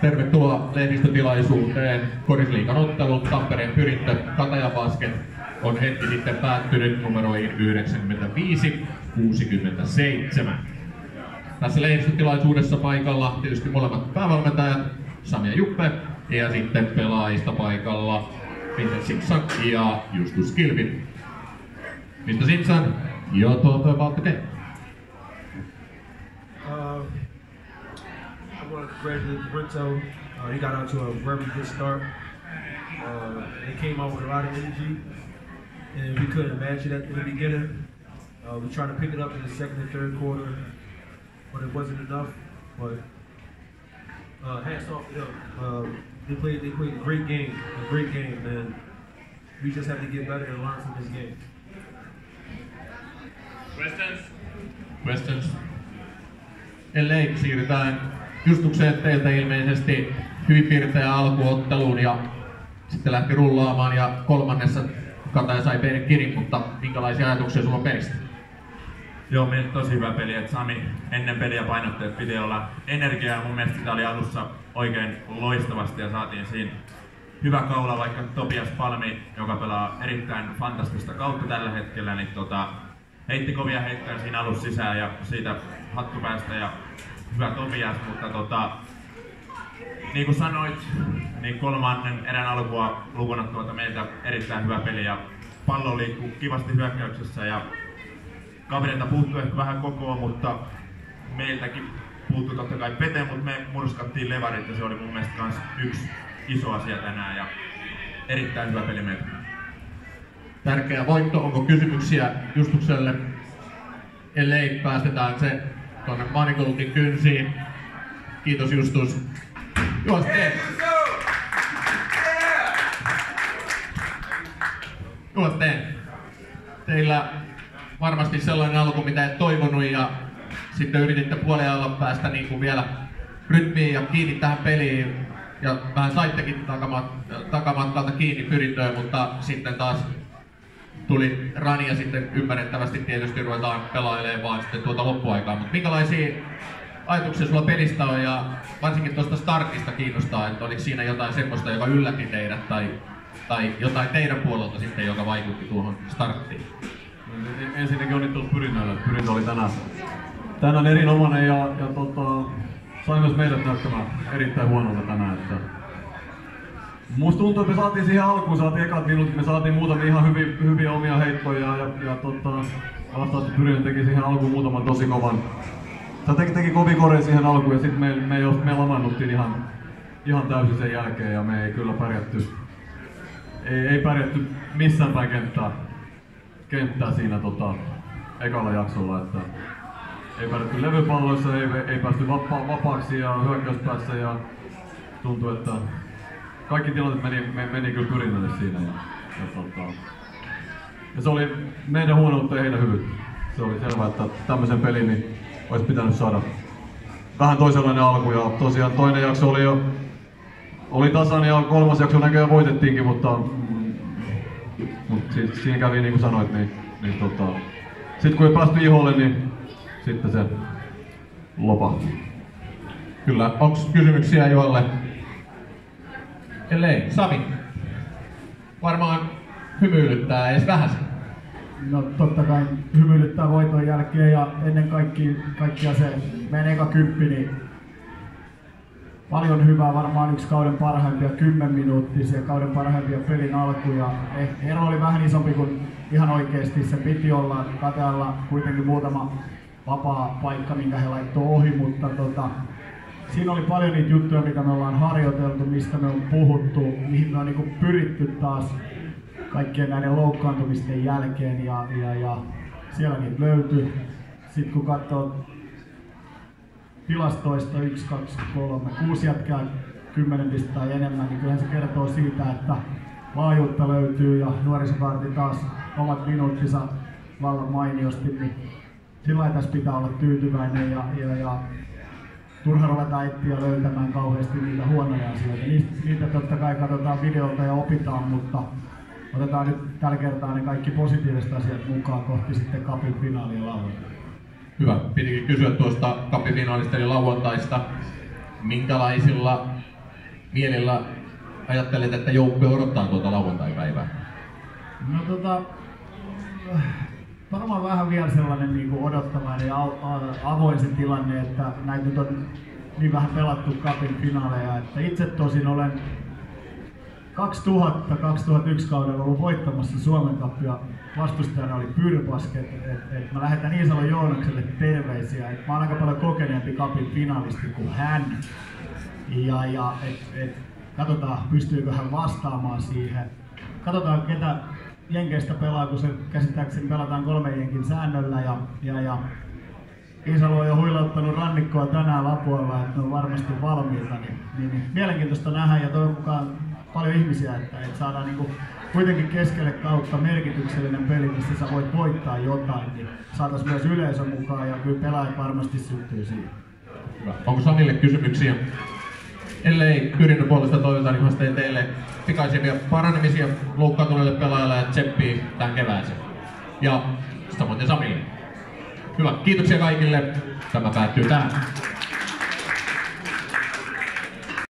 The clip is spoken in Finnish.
Tervetuloa lehdistötilaisuuteen. Korisliikan ottelu Tampereen pyrintö Kataja Basket on hetki sitten päättynyt numeroihin 95-67. Tässä lehdistötilaisuudessa paikalla tietysti molemmat päävalmentajat, Sami ja Juppe, ja sitten pelaajista paikalla Vincent Simpson ja Justus Kilpin. Mr. Simpson, your thought about want to congratulate Brento. Uh, he got out to a very good start. Uh, they came out with a lot of energy, and we couldn't match it at the beginning. Uh, we tried to pick it up in the second and third quarter, but it wasn't enough. But uh, hats off to them. Uh, they played they played a great game, a great game, and we just have to get better and learn from this game. Questions? Questions? Ellei, siirrytään Justukseen teiltä ilmeisesti hyvin piirteä alkuotteluun ja sitten lähti rullaamaan ja kolmannessa Kataja sai perin kirin, mutta minkälaisia ajatuksia sulla on pelistä? Joo, meillä tosi hyvä peli. että Sami ennen peliä painotti, että piti olla energiaa. Mun mielestä sitä oli alussa oikein loistavasti ja saatiin siinä hyvä kaula, vaikka Topias Palmi, joka pelaa erittäin fantastista kautta tällä hetkellä, niin tota, heitti kovia heittoja siinä alussa sisään ja siitä hattu päästä ja hyvä Topias, mutta tota, niin kuin sanoit, niin kolmannen erän alkua lukuna tuota meiltä erittäin hyvä peli ja pallo liikkuu kivasti hyökkäyksessä ja kavereita puuttuu ehkä vähän kokoa, mutta meiltäkin puuttui totta kai pete, mutta me murskattiin levarit ja se oli mun mielestä kans yksi iso asia tänään ja erittäin hyvä peli meiltä. Tärkeä voitto, onko kysymyksiä Justukselle? Ellei, päästetään se tuonne Manikulkin kynsiin. Kiitos Justus. Juos teen. Juos teen. Teillä varmasti sellainen alku, mitä et toivonut ja sitten yrititte puolella päästä niin kuin vielä rytmiin ja kiinni tähän peliin ja vähän saittekin takamat, takamatkalta kiinni pyrintöön, mutta sitten taas tuli rani ja sitten ymmärrettävästi tietysti ruvetaan pelailemaan vaan sitten tuota loppuaikaa. Mutta minkälaisia ajatuksia sulla pelistä on ja varsinkin tuosta startista kiinnostaa, että oliko siinä jotain semmoista, joka yllätti teidät tai, tai jotain teidän puolelta sitten, joka vaikutti tuohon starttiin? Ensinnäkin onnittelut Pyrinnölle. Pyrintö oli tänään, tänään erinomainen ja, ja tota, sai myös meidät näyttämään erittäin huonolta tänään. Että Musta tuntuu, että me saatiin siihen alkuun, saatiin ekat minuutit, me saatiin muutamia ihan hyviä, hyviä omia heittoja ja, ja tota, vastaavasti Pyrinen teki siihen alkuun muutaman tosi kovan. Se teki, teki kovin kore siihen alkuun ja sitten me, me, me, lamannuttiin ihan, ihan täysin sen jälkeen ja me ei kyllä pärjätty, ei, ei pärjätty missään päin kenttää, kenttää siinä tota, ekalla jaksolla. Että ei pärjätty levypalloissa, ei, ei päästy vapa, vapaaksi ja hyökkäyspäässä ja tuntui, että kaikki tilanteet meni, me, meni kyllä pyrinnälle siinä. Ja, ja, tota, ja se oli meidän huonoutta ja heidän hyvyyttä. Se oli selvää, että tämmöisen pelin niin olisi pitänyt saada vähän toisenlainen alku. Ja tosiaan toinen jakso oli jo oli tasan ja kolmas jakso näköjään voitettiinkin, mutta, mutta siis, siinä kävi niin kuin sanoit, niin, niin tota, sitten kun ei päästy iholle, niin sitten se lopahti. Kyllä. Onko kysymyksiä Joelle? Ellei, Sami. Varmaan hymyilyttää edes vähän. No totta kai hymyilyttää voiton jälkeen ja ennen kaikki, kaikkia se meidän eka kymppi, niin paljon hyvää, varmaan yksi kauden parhaimpia 10 minuuttisia kauden parhaimpia pelin alkuja. Eh, ero oli vähän isompi kuin ihan oikeasti se piti olla. Katealla kuitenkin muutama vapaa paikka, minkä he laittoi ohi, mutta tota, siinä oli paljon niitä juttuja, mitä me ollaan harjoiteltu, mistä me on puhuttu, mihin me on niin pyritty taas kaikkien näiden loukkaantumisten jälkeen ja, ja, ja siellä niitä löytyi. Sitten kun katsoo tilastoista 1, 2, 3, 6 jätkää 10 pistettä enemmän, niin kyllähän se kertoo siitä, että laajuutta löytyy ja nuorisokaarti taas omat minuuttinsa vallan mainiosti, niin sillä tässä pitää olla tyytyväinen ja, ja, ja turha ruveta etsiä löytämään kauheasti niitä huonoja asioita. Niitä, niitä totta kai katsotaan videolta ja opitaan, mutta otetaan nyt tällä kertaa ne kaikki positiiviset asiat mukaan kohti sitten kapin finaalia lauantaina. Hyvä. Pitikin kysyä tuosta kappifinaalista eli lauantaista. Minkälaisilla mielillä ajattelet, että joukkue odottaa tuota lauantai-päivää? No tota, varmaan vähän vielä sellainen niin kuin odottavainen ja avoin se tilanne, että näitä nyt on niin vähän pelattu kapin finaaleja, että itse tosin olen 2000-2001 kaudella ollut voittamassa Suomen kappia. Vastustajana oli Pyrpasket. Et, et mä lähetän Iisalon Joonakselle terveisiä. Et mä oon aika paljon kokeneempi kapin finalisti kuin hän. Ja, ja et, et, katsotaan, pystyykö hän vastaamaan siihen. Katsotaan, ketä Jenkeistä pelaa, kun se käsittääkseni pelataan kolme jenkin säännöllä. Ja, ja, ja Iisalo on jo huilauttanut rannikkoa tänään Lapualla, että ne on varmasti valmiita. Niin, niin, niin mielenkiintoista nähdä ja toivon mukaan paljon ihmisiä, että, että saadaan niinku kuitenkin keskelle kautta merkityksellinen peli, missä sä voit voittaa jotain, niin saataisiin myös yleisö mukaan ja kyllä pelaajat varmasti syttyy siihen. Hyvä. Onko Samille kysymyksiä? Ellei Kyrinnön puolesta toivotan niin teille pikaisempia paranemisia loukkaantuneille pelaajille ja tsemppiä tämän kevääseen. Ja samoin Samille. Hyvä. Kiitoksia kaikille. Tämä päättyy tähän.